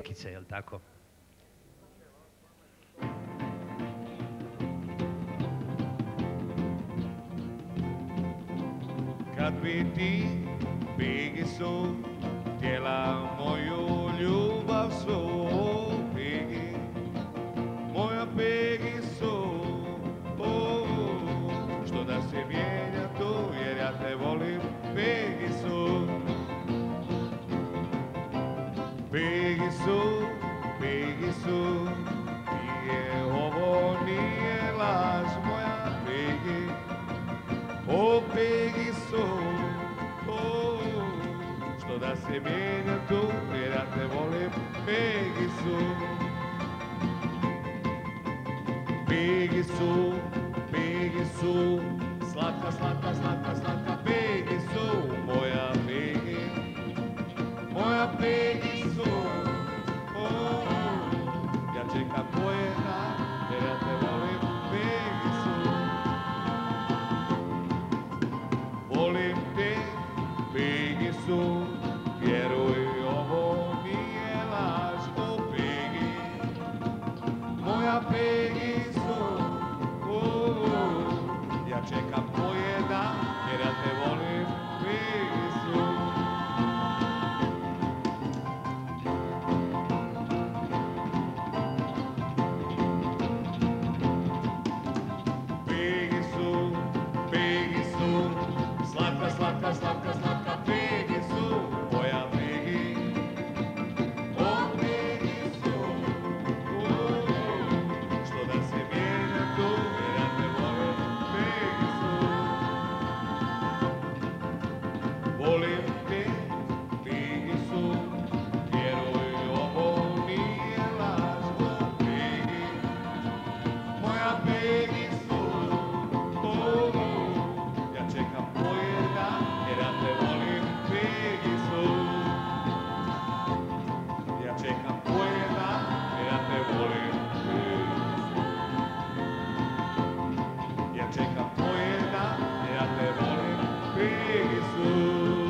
Lekice, jel tako? Kad bi ti Bigi su htjela moju Biggie Sue, Biggie Sue, nije ovo nije laž moja Biggie. O Biggie Sue, o, što da se mijenja tu, jer ja te volim Biggie Sue. Biggie Sue, Biggie Sue, slatka, slatka, slatka, slatka, Biggie Sue, moja Biggie, moja Biggie. Quero quiero yo mi el asco pegui, muy. show.